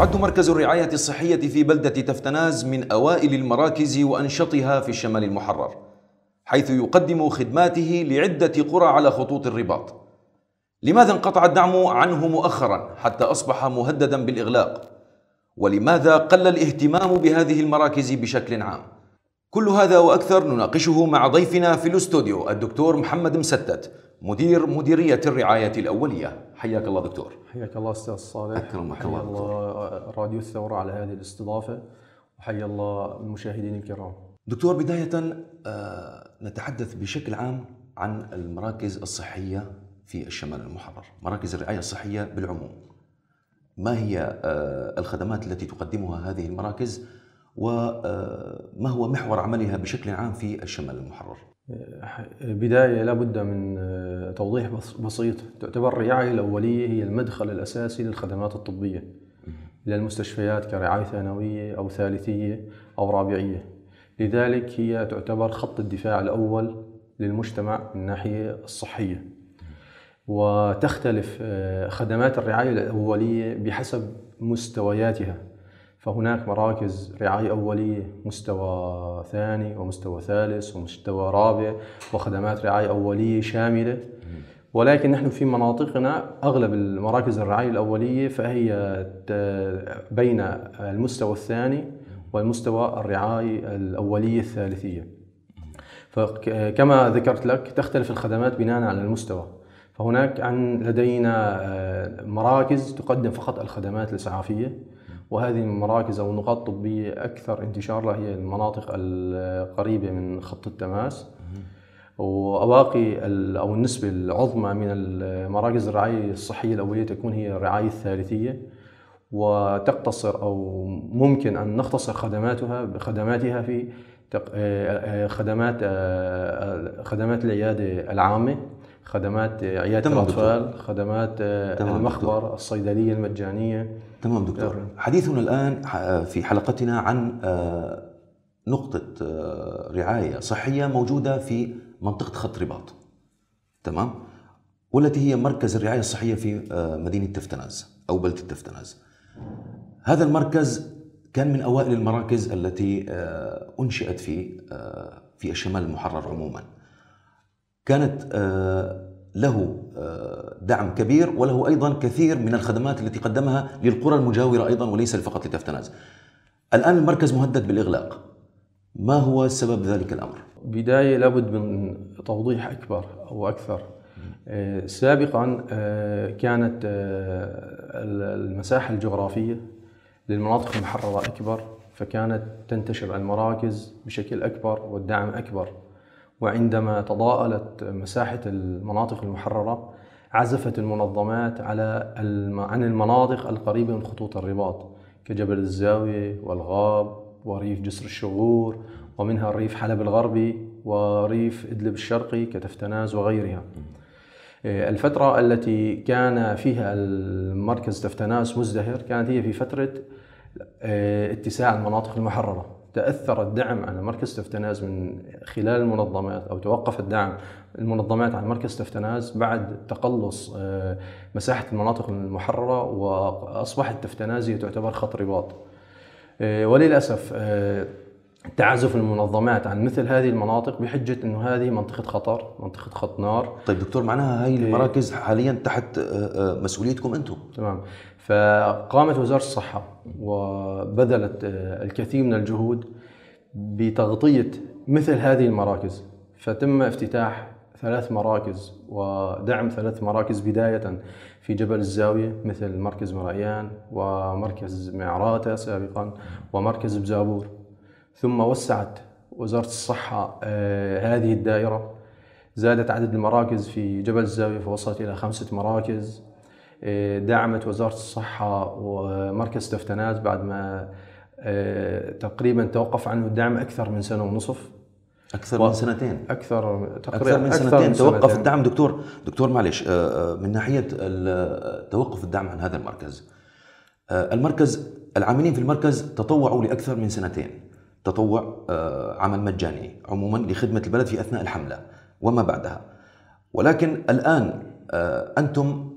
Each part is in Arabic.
يعد مركز الرعاية الصحية في بلدة تفتناز من أوائل المراكز وأنشطها في الشمال المحرر حيث يقدم خدماته لعدة قرى على خطوط الرباط. لماذا انقطع الدعم عنه مؤخرا حتى أصبح مهددا بالإغلاق؟ ولماذا قل الاهتمام بهذه المراكز بشكل عام؟ كل هذا وأكثر نناقشه مع ضيفنا في الأستوديو الدكتور محمد مسدد مدير مديرية الرعاية الأولية. حياك الله دكتور. حياك الله أستاذ صالح أكرمك حيا الله الله راديو الثورة على هذه الاستضافة. وحيا الله المشاهدين الكرام. دكتور بداية آه، نتحدث بشكل عام عن المراكز الصحية في الشمال المحرر مراكز الرعاية الصحية بالعموم. ما هي آه، الخدمات التي تقدمها هذه المراكز؟ وما هو محور عملها بشكل عام في الشمال المحرر؟ بداية لابد من آه، توضيح بس- بسيط. تعتبر الرعاية الأولية هي المدخل الأساسي للخدمات الطبية. للمستشفيات كرعاية ثانوية أو ثالثية أو رابعية. لذلك هي تعتبر خط الدفاع الأول للمجتمع من الناحيه الصحية. وتختلف آه، خدمات الرعاية الأولية بحسب مستوياتها. فهناك مراكز رعاية أولية مستوى ثاني ومستوى ثالث ومستوى رابع وخدمات رعاية أولية شاملة. ولكن نحن في مناطقنا أغلب المراكز الرعاية الأولية فهي بين المستوى الثاني والمستوى الرعاية الأولية الثالثية. فكما ذكرت لك تختلف الخدمات بناء على المستوى. فهناك عن لدينا آه، مراكز تقدم فقط الخدمات الإسعافية. وهذه المراكز أو النقاط الطبية أكثر انتشارها هي المناطق القريبة من خط التماس. وباقي ال- أو النسبة العظمى من المراكز الرعاية الصحية الأولية تكون هي الرعاية الثالثية. وتقتصر أو ممكن أن نختصر خدماتها خدماتها في آه، آه، خدمات آه، خدمات العيادة العامة خدمات عيادة الأطفال خدمات المخبر الصيدلية المجانية. تمام دكتور. حديثنا الآن في حلقتنا عن آه، نقطة آه، رعاية صحية موجودة في منطقة خط رباط. تمام؟ والتي هي مركز الرعاية الصحية في آه، مدينة تفتناز أو بلدة تفتناز. هذا المركز كان من أوائل المراكز التي أنشئت في في الشمال المحرر عموما. كانت له آه، دعم كبير وله أيضا كثير من الخدمات التي قدمها للقرى المجاورة أيضا وليس فقط لتفتناز. الآن المركز مهدد بالإغلاق. ما هو سبب ذلك الأمر؟ بداية لابد من توضيح أكبر أو أكثر آه، سابقا آه، كانت المساحة الجغرافية للمناطق المحررة أكبر فكانت تنتشر المراكز بشكل أكبر والدعم أكبر وعندما تضاءلت مساحة المناطق المحررة عزفت المنظمات على عن المناطق القريبة من خطوط الرباط كجبل الزاوية والغاب وريف جسر الشغور ومنها الريف حلب الغربي وريف إدلب الشرقي كتفتناز وغيرها. إيه، الفترة التي كان فيها المركز تفتناس مزدهر كانت هي في فترة إيه، اتساع المناطق المحررة. تأثر الدعم على مركز تفتناز من خلال المنظمات أو توقف الدعم المنظمات عن مركز تفتناز بعد تقلص آه، مساحة المناطق المحررة وأصبحت تفتناز هي تعتبر خط رباط. آه، تعزف المنظمات عن مثل هذه المناطق بحجة أنه هذه منطقة خطر منطقة خط نار. طيب دكتور معناها هاي المراكز حاليا تحت آه، آه، مسؤوليتكم أنتم. تمام. فقامت وزارة الصحة وبذلت آه، الكثير من الجهود بتغطية مثل هذه المراكز. فتم افتتاح ثلاث مراكز ودعم ثلاث مراكز بداية في جبل الزاوية مثل مركز مرأيان ومركز معراتة سابقا ومركز بزابور. ثم وسعت وزارة الصحة آه، هذه الدائرة. زادت عدد المراكز في جبل الزاوية فوصلت إلى خمسة مراكز. آه، دعمت وزارة الصحة ومركز تفتناز بعد ما آه، تقريبا توقف عنه الدعم أكثر من سنة ونصف. أكثر من سنتين. أكثر أكثر من سنتين. توقف الدعم. دكتور دكتور معلش من ناحية توقف الدعم عن هذا المركز. المركز العاملين في المركز تطوعوا لأكثر من سنتين. تطوع آه، عمل مجاني عموما لخدمة البلد في أثناء الحملة وما بعدها ولكن الآن آه، أنتم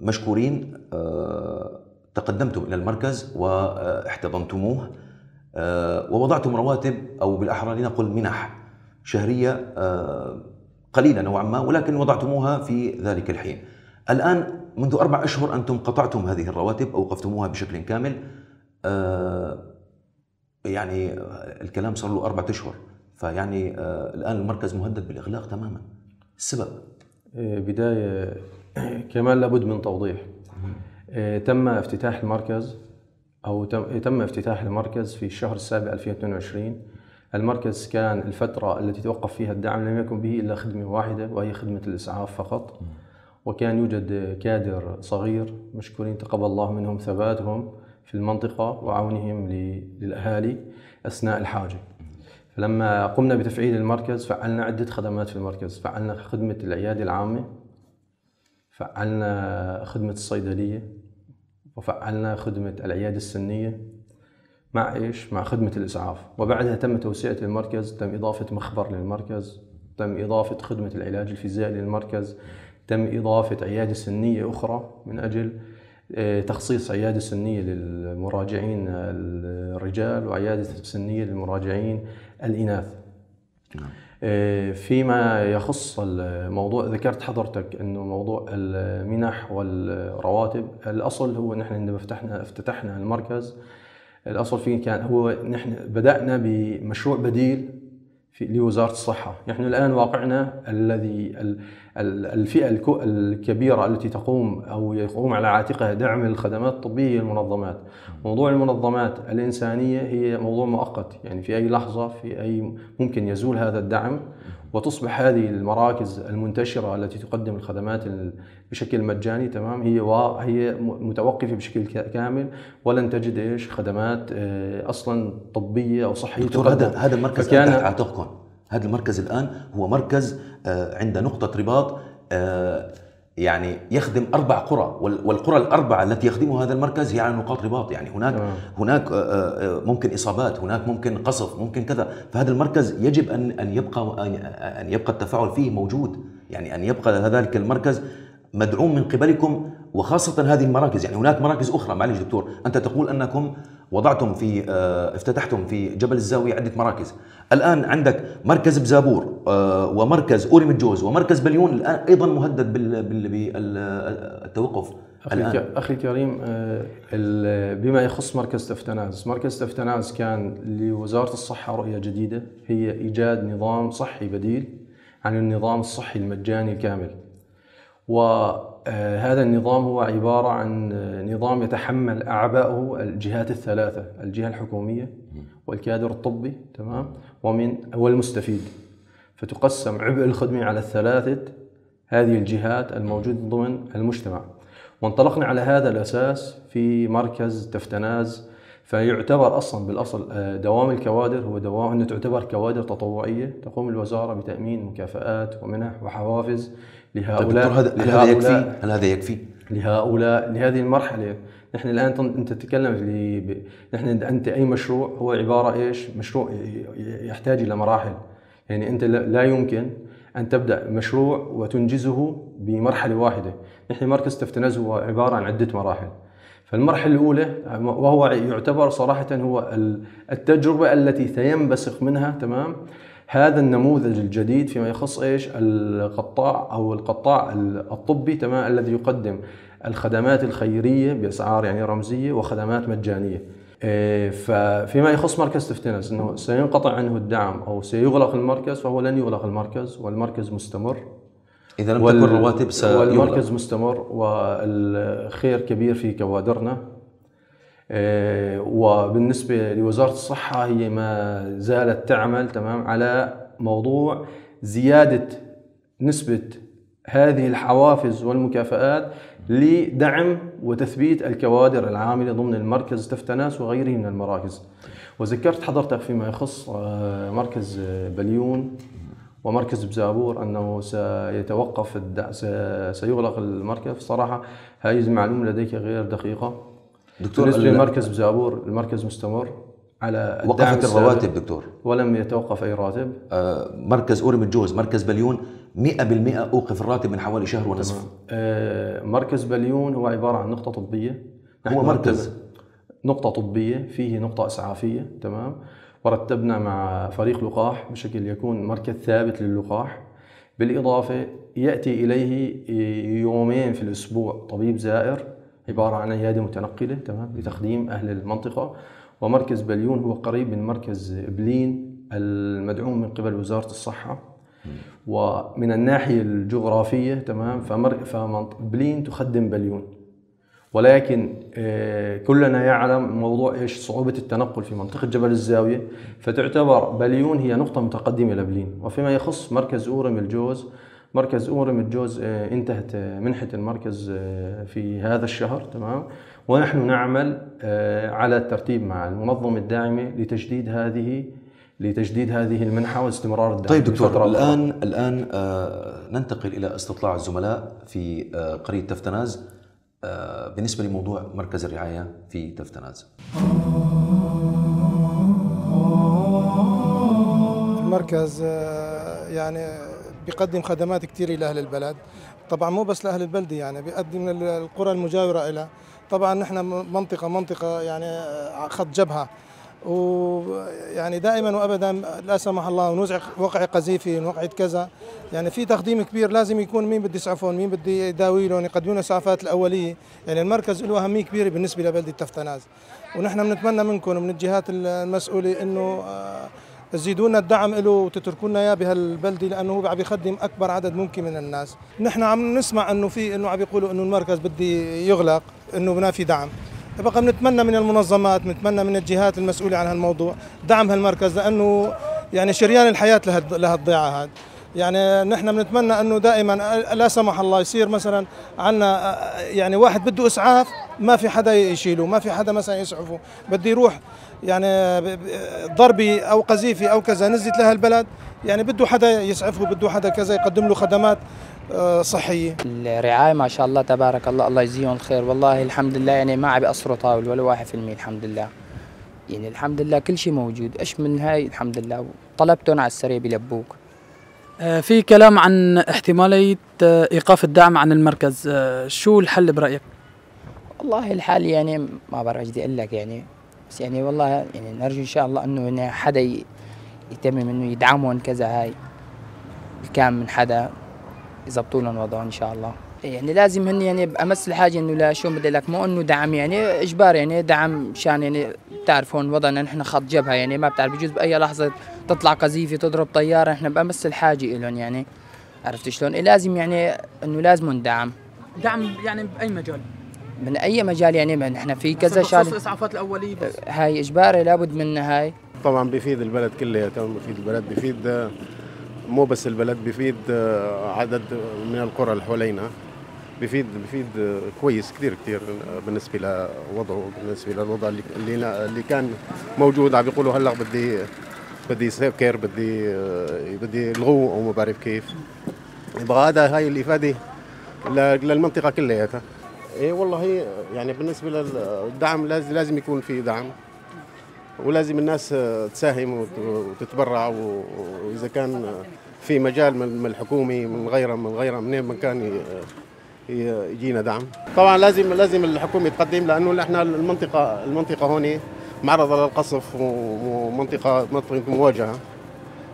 مشكورين آه، تقدمتم إلى المركز واحتضنتموه ووضعتم رواتب أو بالاحرى لنقل منح شهرية آه، قليلة نوعا ما ولكن وضعتموها في ذلك الحين. الآن منذ أربع أشهر أنتم قطعتم هذه الرواتب أوقفتموها بشكل كامل. آه، يعني الكلام صار له أربعة أشهر. فيعني الآن المركز مهدد بالإغلاق تماما. السبب؟ إيه، بداية كمان لابد من توضيح. إيه، تم افتتاح المركز أو تم افتتاح المركز في الشهر السابع 2022 المركز كان الفترة التي توقف فيها الدعم لم يكن به إلا خدمة واحدة وهي خدمة الإسعاف فقط. وكان يوجد كادر صغير مشكورين تقبل الله منهم ثباتهم. في المنطقة وعونهم للأهالي أثناء الحاجة. فلما قمنا بتفعيل المركز فعلنا عدة خدمات في المركز. فعلنا خدمة العيادة العامة فعلنا خدمة الصيدلية وفعلنا خدمة العيادة السنية مع إيش؟ مع خدمة الإسعاف. وبعدها تم توسعة المركز تم إضافة مخبر للمركز تم إضافة خدمة العلاج الفيزيائي للمركز تم إضافة عيادة سنية أخرى من أجل تخصيص عيادة سنية للمراجعين الرجال وعيادة سنية للمراجعين الإناث نعم. آه، فيما يخص الموضوع ذكرت حضرتك إنه موضوع المنح والرواتب الأصل هو نحن عندما فتحنا افتتحنا المركز الأصل فيه كان هو نحن بدأنا بمشروع بديل في لوزارة الصحة، نحن الآن واقعنا الذي الفئة الكبيرة التي تقوم أو يقوم على عاتقها دعم الخدمات الطبية المنظمات. موضوع المنظمات الإنسانية هي موضوع مؤقت، يعني في أي لحظة في أي ممكن يزول هذا الدعم. وتصبح هذه المراكز المنتشرة التي تقدم الخدمات بشكل مجاني تمام؟ هي هي متوقفة بشكل كامل ولن تجد إيش؟ خدمات آه، أصلا طبية أو صحية دكتور هذا هذا المركز فكان تحت عاتقكم هذا المركز الآن هو مركز آه، عند نقطة رباط آه، يعني يخدم أربع قرى والقرى الأربعة التي يخدمها هذا المركز هي على نقاط رباط يعني هناك آه. هناك ممكن إصابات هناك ممكن قصف ممكن كذا فهذا المركز يجب ان أن يبقى أن يبقى التفاعل فيه موجود يعني أن يبقى ذلك المركز مدعوم من قبلكم وخاصة هذه المراكز يعني هناك مراكز أخرى. معلش دكتور أنت تقول أنكم وضعتم في آه، افتتحتم في جبل الزاوية عدة مراكز. الآن عندك مركز بزابور آه، ومركز أوريم الجوز ومركز بليون الآن أيضا مهدد بالتوقف الآن. أخي الكريم آه، بما يخص مركز تفتناز مركز تفتناز كان لوزارة الصحة رؤية جديدة. هي إيجاد نظام صحي بديل عن النظام الصحي المجاني الكامل. وهذا النظام هو عبارة عن نظام يتحمل أعباءه الجهات الثلاثة الجهة الحكومية والكادر الطبي تمام؟ ومن والمستفيد. فتقسم عبء الخدمة على الثلاثة هذه الجهات الموجودة ضمن المجتمع. وانطلقنا على هذا الأساس في مركز تفتناز فيعتبر أصلا بالأصل آه، دوام الكوادر هو دوام انه تعتبر كوادر تطوعية تقوم الوزارة بتأمين مكافآت ومنح وحوافز لهؤلاء طيب هذا هل هذا يكفي؟ هل هذا يكفي؟ لهؤلاء لهذه المرحلة نحن الآن أنت تتكلم ب... نحن انت أي مشروع هو عبارة إيش؟ مشروع يحتاج إلى مراحل يعني أنت لا يمكن أن تبدأ مشروع وتنجزه بمرحلة واحدة نحن مركز تفتنز هو عبارة عن عدة مراحل فالمرحلة الأولى وهو يعتبر صراحة هو التجربة التي سينبثق منها تمام هذا النموذج الجديد فيما يخص إيش؟ القطاع أو القطاع الطبي تمام الذي يقدم الخدمات الخيرية بأسعار يعني رمزية وخدمات مجانية. إيه، ففيما يخص مركز تفتنس إنه سينقطع عنه الدعم أو سيغلق المركز فهو لن يغلق المركز والمركز مستمر. إذا لم تكن رواتب سيغلق. والمركز مستمر والخير كبير في كوادرنا. وبالنسبة لوزارة الصحة هي ما زالت تعمل تمام على موضوع زيادة نسبة هذه الحوافز والمكافآت لدعم وتثبيت الكوادر العاملة ضمن المركز تفتناس وغيره من المراكز. وذكرت حضرتك فيما يخص آه، مركز بليون ومركز بزابور أنه سيتوقف سيغلق المركز. صراحة هذه المعلومة لديك غير دقيقة. دكتور بالنسبة لمركز بزابور المركز مستمر على وقفت الرواتب دكتور. ولم يتوقف أي راتب. آه مركز اورم الجوز مركز بليون 100% أوقف الراتب من حوالي شهر ونصف. آه مركز بليون هو عبارة عن نقطة طبية. هو مركز. نقطة طبية فيه نقطة إسعافية تمام. ورتبنا مع فريق لقاح بشكل يكون مركز ثابت للقاح. بالإضافة يأتي إليه يومين في الأسبوع طبيب زائر. عبارة عن عيادة متنقلة تمام؟ لتخديم أهل المنطقة. ومركز بليون هو قريب من مركز بلين المدعوم من قبل وزارة الصحة. ومن الناحية الجغرافية تمام؟ فمر فبلين تخدم بليون. ولكن آه، كلنا يعلم موضوع إيش؟ صعوبة التنقل في منطقة جبل الزاوية. فتعتبر بليون هي نقطة متقدمة لبلين. وفيما يخص مركز أورم الجوز مركز أورم الجوز آه، انتهت آه، منحة المركز في هذا الشهر تمام؟ ونحن نعمل على الترتيب مع المنظمة الداعمة لتجديد هذه لتجديد هذه المنحة واستمرار الدعم طيب دكتور الآن الآن ننتقل إلى استطلاع الزملاء في قرية تفتناز. آه، بالنسبة لموضوع مركز الرعاية في تفتناز. المركز آه، يعني بيقدم خدمات كثيرة لأهل البلد. طبعا مو بس لأهل البلدة يعني بيقدم القرى المجاورة إلى. طبعا نحن منطقة منطقة يعني آه، خط جبهة. ويعني دائما وابدا لا سمح الله ونوزع وقع قذيفه وقعه كذا. يعني في تقديم كبير لازم يكون مين بده يسعفون مين بده يداوي لهم يقدموا لنا الاسعافات الأولية. يعني المركز له أهمية كبيرة بالنسبة لبلده تفتناز ونحن بنتمنى منكم ومن الجهات المسؤولة إنه آه، تزيدوا لنا الدعم له وتتركوا لنا إياه بهالبلده لأنه هو عم يخدم أكبر عدد ممكن من الناس، نحن عم نسمع إنه في إنه عم يقولوا إنه المركز بدي يغلق إنه ما في دعم، بقى بنتمنى من المنظمات بنتمنى من الجهات المسؤولة عن هالموضوع دعم هالمركز لأنه يعني شريان الحياة لهالضيعة هذا يعني نحن بنتمنى أنه دائما لا سمح الله يصير مثلا عندنا يعني واحد بده إسعاف ما في حدا يشيله ما في حدا مثلا يسعفه. بده يروح يعني ضربي أو قذيفه أو كذا نزلت لها البلد يعني بده حدا يسعفه بده حدا كذا يقدم له خدمات آه، صحية. الرعاية ما شاء الله تبارك الله الله يجزيهم الخير والله الحمد لله يعني ما عم بيقصروا طاول ولا واحد في المية الحمد لله. يعني الحمد لله كل شيء موجود. إيش من هاي؟ الحمد لله. طلبتهم على السريع بيلبوك في كلام عن احتمالية آه، إيقاف الدعم عن المركز. شو الحل برأيك؟ والله الحال يعني ما بعرف بدي أقول لك يعني. بس يعني والله يعني نرجو إن شاء الله إنه حدا يتمم إنه يدعمهم كذا هاي كان من حدا يظبطوا لهم وضعهم إن شاء الله. يعني لازم هن يعني بامس الحاجة إنه لا شو بدي لك مو إنه دعم يعني إجبار يعني دعم مشان يعني بتعرفون وضعنا نحن خط جبهة يعني ما بتعرف بجوز بأي لحظة تطلع قذيفة تضرب طيارة نحن بأمس الحاجة لهم يعني عرفت شلون؟ إيه لازم يعني إنه لازم ندعم دعم. يعني بأي مجال؟ من أي مجال يعني؟ نحن في كذا شغله الإسعافات الأولية بس. هاي إجباري لابد منها هاي. طبعا بيفيد البلد كلها بيفيد البلد بيفيد مو بس البلد بفيد آه، عدد من القرى اللي حوالينا بفيد بفيد آه، كويس كثير كثير بالنسبة لوضعه بالنسبة للوضع اللي اللي كان موجود. عم بيقولوا هلأ بدي بدي سكر بدي آه، بدي يلغوه أو ما بعرف كيف. يبغى هذا هاي الإفادة للمنطقة كلياتها. إيه والله يعني بالنسبة للدعم لازم لازم يكون في دعم. ولازم الناس تساهم وتتبرع وإذا كان في مجال من الحكومة من غيرها من غيرها منين ما كان يجينا دعم. طبعا لازم لازم الحكومة تقدم لأنه إحنا المنطقة المنطقة هون معرضة للقصف ومنطقه منطقه مواجهة.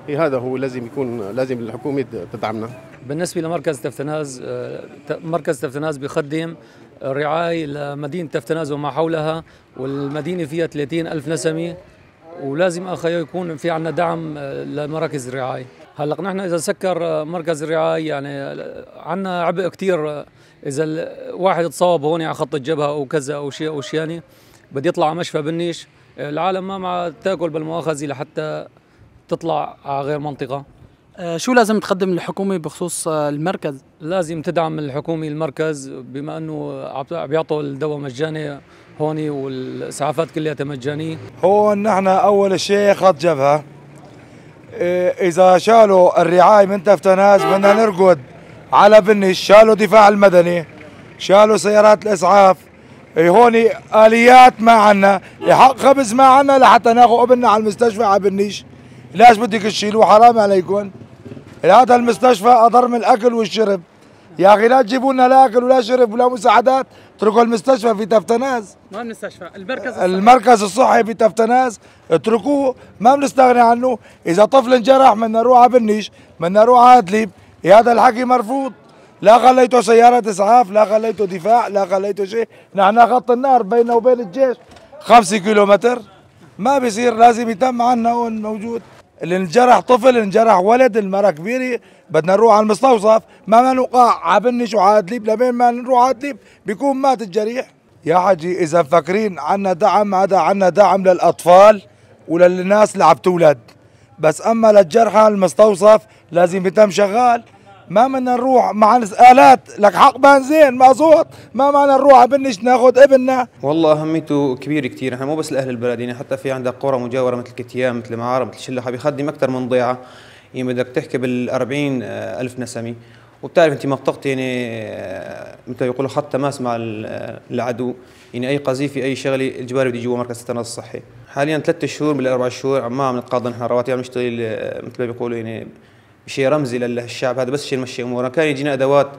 هذا هو لازم يكون لازم الحكومة تدعمنا. بالنسبة لمركز تفتناز آه، مركز تفتناز بيقدم رعاية لمدينة تفتناز وما حولها والمدينة فيها 30 ألف نسمة ولازم أخي يكون في عنا دعم آه، لمراكز الرعاية. هلا نحن إذا سكر آه، مركز الرعاية يعني آه، عنا عبء كثير إذا واحد اتصاب هون على خط الجبهة أو كذا أو شيء أو شيء يعني بده يطلع على مشفى بالنيش. العالم ما مع تأكل بالمؤاخذة لحتى تطلع على غير منطقة. آه، شو لازم تقدم الحكومة بخصوص آه، المركز؟ لازم تدعم الحكومة المركز بما إنه بيعطوا الدواء مجاني هون والإسعافات كلها مجانية. هون نحن أول شيء خط جبهة. آه، إذا شالوا الرعاية من تفتناز بدنا نرقد على بنش شالوا دفاع المدني شالوا سيارات الإسعاف. هون آليات ما عنا. حق خبز ما عنا لحتى ناخذ ابننا على المستشفى على بنيش. ليش بدك تشيلوه؟ حرام عليكم. هذا المستشفى أضر من الأكل والشرب. يا أخي لا تجيبوا لنا لا أكل ولا شرب ولا مساعدات. اتركوا المستشفى في تفتناز ما المستشفى؟ المركز المركز الصحي في تفتناز اتركوه. ما بنستغني عنه. إذا طفل انجرح بدنا نروح على بنيش بدنا نروح على أدلب. هذا الحكي مرفوض؟ لا خليته سيارة إسعاف لا خليته دفاع لا خليته شيء. نحن خط النار بيننا وبين الجيش. خمسة كيلومتر. ما بيصير لازم يتم عنا هون موجود اللي انجرح طفل انجرح ولد المرة كبيرة بدنا نروح على المستوصف. ما ما نوقع عبنش وعادليب لبين ما نروح عادليب بيكون مات الجريح. يا حجي إذا مفكرين عنا دعم هذا عنا دعم للأطفال وللناس اللي عم تولد بس أما للجرحى المستوصف لازم يتم شغال. ما بدنا نروح مع الآلات لك حق بنزين مازوت ما معنا نروح عبنش ناخذ ابننا. والله أهميته كبيرة كثير إحنا مو بس لأهل البلد يعني حتى في عندك قرى مجاورة مثل كتيام مثل معارة مثل شلحة بيخدم أكثر من ضيعة. يعني بدك تحكي بال 40 ألف نسمي. وبتعرف أنت منطقتي يعني آه، مثل يقولوا خط تماس مع آه، العدو. يعني أي قذيفة أي شغلة اجباري بدي جوا مركز التنظيف الصحي. حاليا ثلاث شهور من الأربع شهور ما عم نتقاضى نحن رواتب. عم نشتغل آه، مثل ما بيقولوا يعني شيء رمزي للشعب هذا بس شيء نمشي أمورنا. كان يجينا أدوات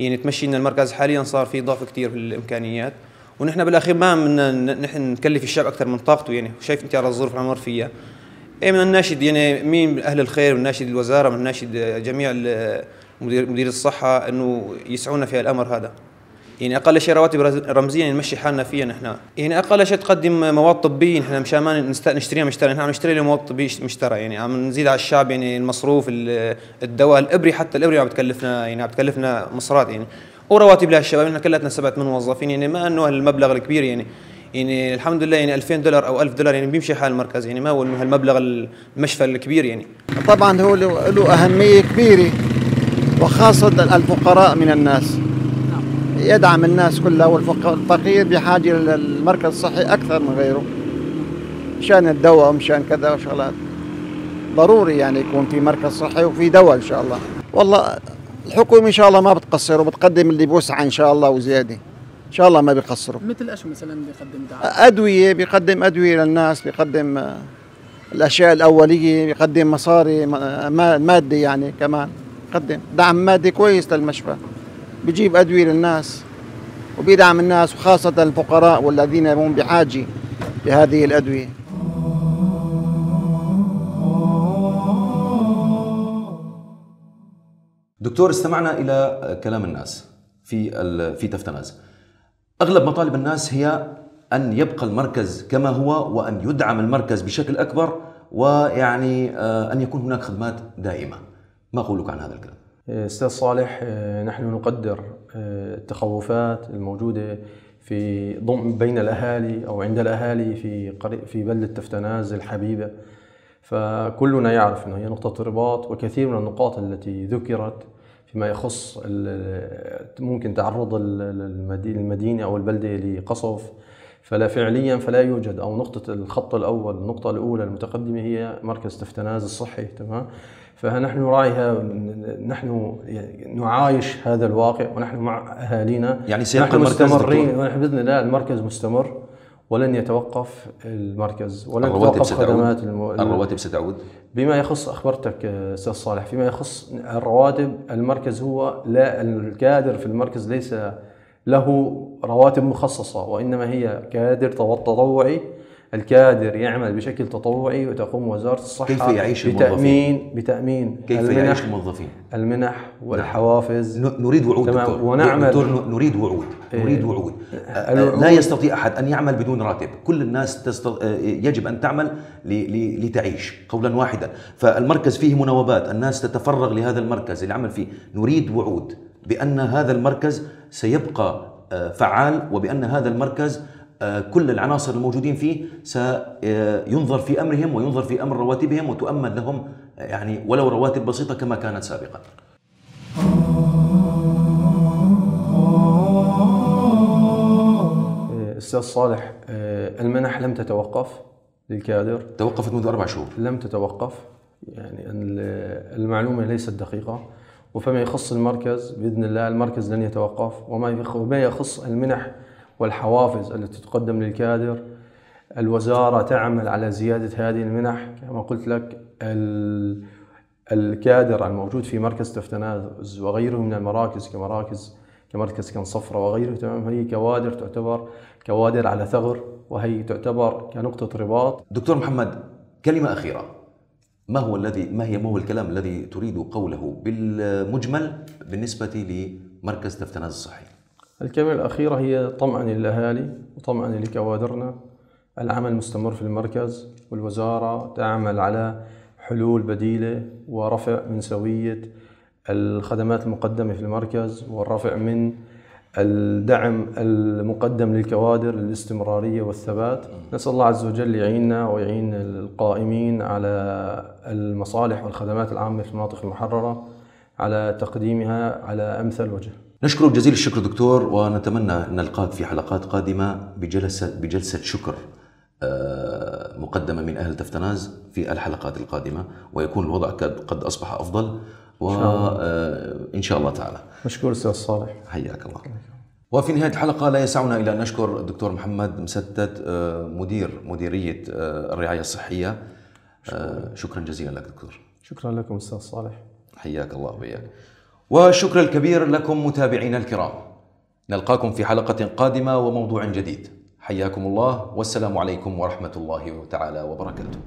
يعني تمشي لنا المركز. حاليا صار في ضعف كثير في الإمكانيات. ونحن بالأخير ما بدنا نحن نكلف الشعب أكثر من طاقته. يعني شايف أنت على الظروف اللي عم فيها. إيه من الناشد يعني مين أهل الخير؟ من ناشد الوزارة من ناشد جميع مدير مدير الصحة إنه يسعونا في الأمر هذا. يعني أقل شيء رواتب رمزية يعني نمشي حالنا فيها نحن. يعني أقل شيء تقدم مواد طبية نحن مشان ما نشتريها مشترى نحن عم نشتري له مواد طبية مشترى يعني. عم نزيد على الشعب يعني المصروف الدواء. الإبري حتى الإبري عم تكلفنا يعني عم تكلفنا مصرات يعني. ورواتب للشباب نحن كلتنا سبعه من موظفين يعني. ما إنه المبلغ الكبير يعني. يعني الحمد لله يعني 2000 دولار أو 1000 دولار يعني بيمشي حال المركز يعني. ما هو المبلغ المشفى الكبير يعني. طبعا هو له أهمية كبيرة وخاصة الفقراء من الناس. يدعم الناس كلها والفقير بحاجة للمركز الصحي أكثر من غيره. مشان الدواء ومشان كذا وشغلات. ضروري يعني يكون في مركز صحي وفي دواء إن شاء الله. والله الحكومة إن شاء الله ما بتقصر وبتقدم اللي بوسعها إن شاء الله وزيادة. إن شاء الله ما بيقصروا. مثل إيش مثلا بيقدم دعم؟ أدوية بيقدم أدوية للناس بيقدم آه، الأشياء الأولية بيقدم مصاري مادة يعني كمان. بيقدم دعم مادي كويس للمشفى. بيجيب أدوية للناس وبيدعم الناس وخاصة الفقراء والذين هم بحاجة لهذه الأدوية. دكتور استمعنا إلى كلام الناس في في تفتناز. أغلب مطالب الناس هي أن يبقى المركز كما هو وأن يدعم المركز بشكل أكبر ويعني آه، أن يكون هناك خدمات دائمة. ما قولك عن هذا الكلام؟ أستاذ صالح آه، نحن نقدر آه، التخوفات الموجودة في ضم بين الأهالي أو عند الأهالي في في بلدة تفتناز الحبيبة. فكلنا يعرف إنه هي نقطة رباط وكثير من النقاط التي ذكرت فيما يخص ممكن تعرض المدينة أو البلدة لقصف. فلا فعليا فلا يوجد أو نقطة الخط الأول النقطة الأولى المتقدمة هي مركز تفتناز الصحي تمام؟ فنحن نراعيها نحن نعايش هذا الواقع ونحن مع أهالينا. يعني سيبقى المركز مستمرين ونحن بإذن الله المركز مستمر ولن يتوقف المركز ولن تتوقف خدمات. الرواتب ستعود؟ بما يخص أخبرتك أستاذ صالح فيما يخص الرواتب المركز هو لا الكادر في المركز ليس له رواتب مخصصة وإنما هي كادر تطوعي الكادر يعمل بشكل تطوعي وتقوم وزارة الصحة كيف يعيش بتامين الموظفين؟ بتامين كيف المنح يعيش الموظفين؟ المنح والحوافز. نريد وعود دكتور. ونعمل دكتور نريد وعود. إيه. نريد وعود. لا يستطيع أحد أن يعمل بدون راتب. كل الناس تست... يجب أن تعمل ل... ل... لتعيش قولا واحدا. فالمركز فيه مناوبات. الناس تتفرغ لهذا المركز العمل فيه. نريد وعود. بأن هذا المركز سيبقى آه، فعال وبأن هذا المركز كل العناصر الموجودين فيه سينظر في أمرهم وينظر في أمر رواتبهم وتؤمن لهم آه، يعني ولو رواتب بسيطة كما كانت سابقا. أستاذ صالح المنح لم تتوقف للكادر؟ توقفت منذ أربع شهور. لم تتوقف يعني المعلومة ليست دقيقة. وفيما يخص المركز بإذن الله المركز لن يتوقف. وما يخص المنح والحوافز التي تقدم للكادر. الوزارة تعمل على زيادة هذه المنح. كما قلت لك الكادر الموجود في مركز تفتناز وغيره من المراكز كمراكز كمركز كان صفرة وغيره تمام؟ هي كوادر تعتبر كوادر على ثغر وهي تعتبر كنقطة رباط. دكتور محمد كلمة أخيرة. ما هو الذي ما هي ما هو الكلام الذي تريد قوله بالمجمل بالنسبة لمركز تفتناز الصحي؟ الكلمة الأخيرة هي طمعا للأهالي وطمعا لكوادرنا. العمل مستمر في المركز والوزارة تعمل على حلول بديلة ورفع من سوية الخدمات المقدمة في المركز والرفع من الدعم المقدم للكوادر للاستمرارية والثبات. نسأل الله عز وجل يعيننا ويعين القائمين على المصالح والخدمات العامة في المناطق المحررة على تقديمها على أمثل وجه. نشكرك جزيل الشكر دكتور ونتمنى أن نلقاك في حلقات قادمة بجلسة بجلسة شكر آه، مقدمة من أهل تفتناز في الحلقات القادمة ويكون الوضع قد أصبح أفضل وإن شاء الله. تعالى. مشكور أستاذ صالح. حياك الله. وفي نهاية الحلقة لا يسعنا إلا أن نشكر الدكتور محمد مسدد آه، مدير مديرية آه، الرعاية الصحية. شكرا جزيلا لك دكتور. شكرا لكم أستاذ صالح. حياك الله وإياك. والشكر الكبير لكم متابعينا الكرام. نلقاكم في حلقة قادمة وموضوع جديد. حياكم الله والسلام عليكم ورحمة الله تعالى وبركاته.